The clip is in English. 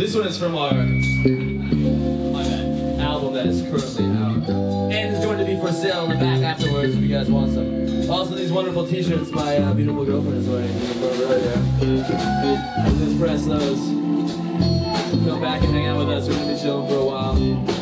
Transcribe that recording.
This one is from our my album that is currently out. And it's going to be for sale in the back afterwards if you guys want some. Also, these wonderful t-shirts my uh, beautiful girlfriend is wearing. Right. Just press those. Come back and hang out with us. We're going to be chilling for a while.